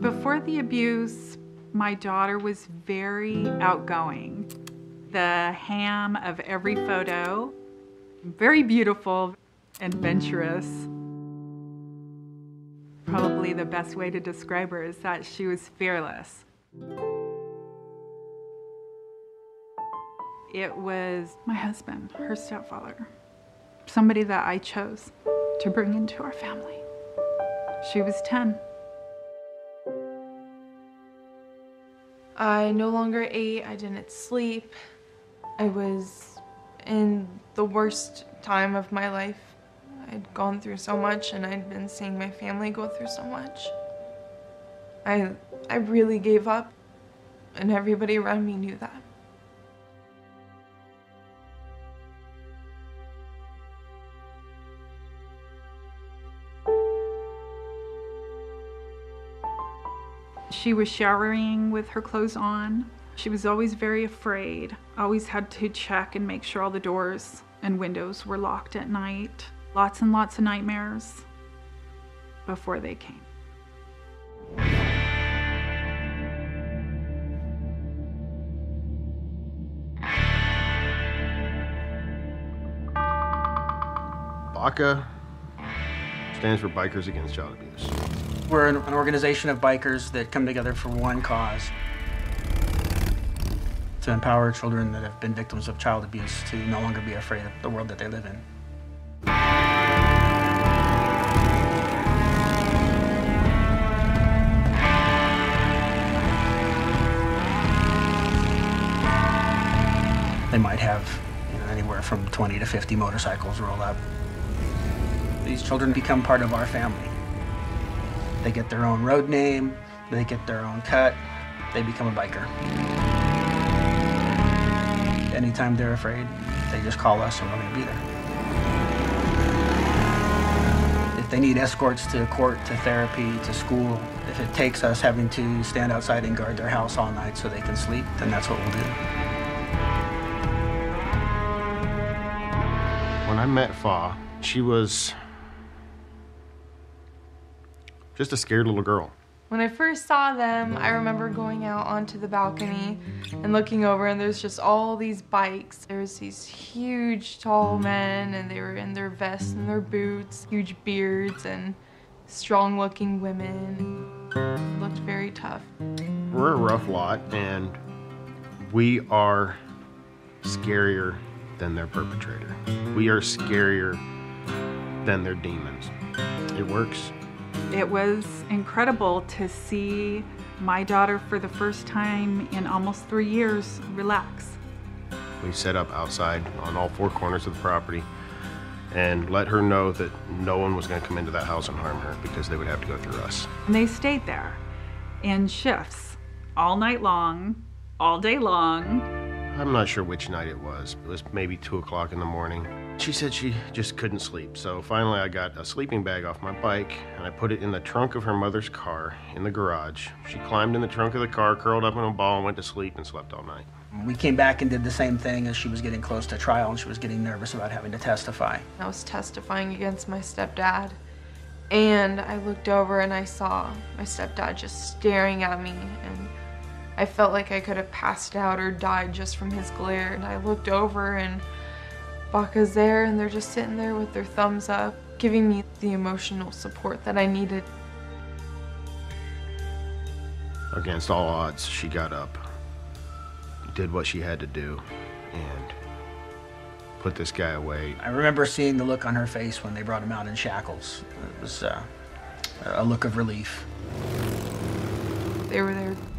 Before the abuse, my daughter was very outgoing. The ham of every photo, very beautiful, adventurous. Probably the best way to describe her is that she was fearless. It was my husband, her stepfather, somebody that I chose to bring into our family. She was 10. I no longer ate, I didn't sleep. I was in the worst time of my life. I'd gone through so much and I'd been seeing my family go through so much. I, I really gave up and everybody around me knew that. She was showering with her clothes on. She was always very afraid, always had to check and make sure all the doors and windows were locked at night. Lots and lots of nightmares before they came. BACA stands for Bikers Against Child Abuse. We're an, an organization of bikers that come together for one cause to empower children that have been victims of child abuse to no longer be afraid of the world that they live in. They might have you know, anywhere from 20 to 50 motorcycles roll up. These children become part of our family. They get their own road name, they get their own cut, they become a biker. Anytime they're afraid, they just call us and we're going to be there. If they need escorts to court, to therapy, to school, if it takes us having to stand outside and guard their house all night so they can sleep, then that's what we'll do. When I met Fa, she was just a scared little girl. When I first saw them, I remember going out onto the balcony and looking over and there's just all these bikes. There was these huge tall men and they were in their vests and their boots, huge beards and strong looking women. Looked very tough. We're a rough lot and we are scarier than their perpetrator. We are scarier than their demons. It works. It was incredible to see my daughter for the first time in almost three years relax. We set up outside on all four corners of the property and let her know that no one was going to come into that house and harm her because they would have to go through us. And they stayed there in shifts all night long, all day long. I'm not sure which night it was. It was maybe 2 o'clock in the morning. She said she just couldn't sleep. So finally, I got a sleeping bag off my bike and I put it in the trunk of her mother's car in the garage. She climbed in the trunk of the car, curled up in a ball, and went to sleep and slept all night. We came back and did the same thing as she was getting close to trial and she was getting nervous about having to testify. I was testifying against my stepdad and I looked over and I saw my stepdad just staring at me and I felt like I could have passed out or died just from his glare. And I looked over and BACA's there and they're just sitting there with their thumbs up, giving me the emotional support that I needed. Against all odds, she got up, did what she had to do, and put this guy away. I remember seeing the look on her face when they brought him out in shackles. It was uh, a look of relief. They were there to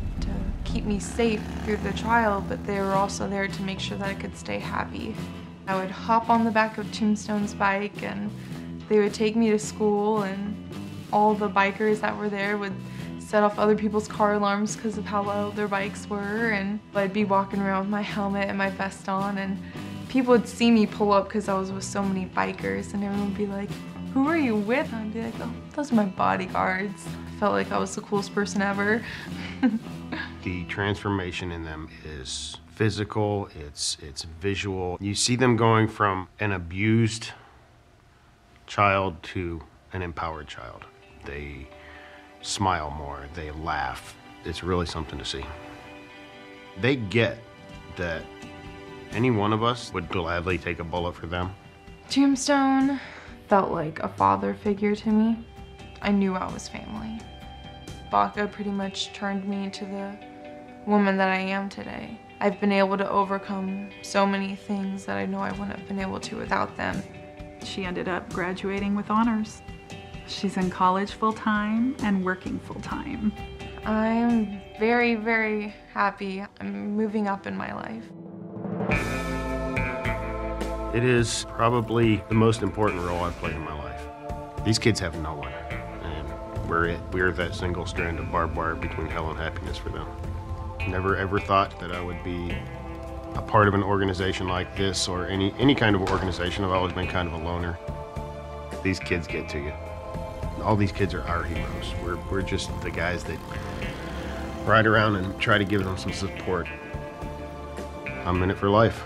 keep me safe through the trial, but they were also there to make sure that I could stay happy. I would hop on the back of Tombstone's bike and they would take me to school and all the bikers that were there would set off other people's car alarms because of how loud their bikes were and I'd be walking around with my helmet and my vest on and people would see me pull up because I was with so many bikers and everyone would be like, who are you with? And I'd be like, oh, those are my bodyguards. I felt like I was the coolest person ever. the transformation in them is physical, it's it's visual. You see them going from an abused child to an empowered child. They smile more, they laugh. It's really something to see. They get that any one of us would gladly take a bullet for them. Tombstone felt like a father figure to me. I knew I was family. Baca pretty much turned me into the woman that I am today. I've been able to overcome so many things that I know I wouldn't have been able to without them. She ended up graduating with honors. She's in college full time and working full time. I'm very, very happy. I'm moving up in my life. It is probably the most important role I've played in my life. These kids have no one, and we're. We're that single strand of barbed wire between hell and happiness for them. Never ever thought that I would be a part of an organization like this or any any kind of organization. I've always been kind of a loner. These kids get to you. All these kids are our heroes. We're we're just the guys that ride around and try to give them some support. I'm in it for life.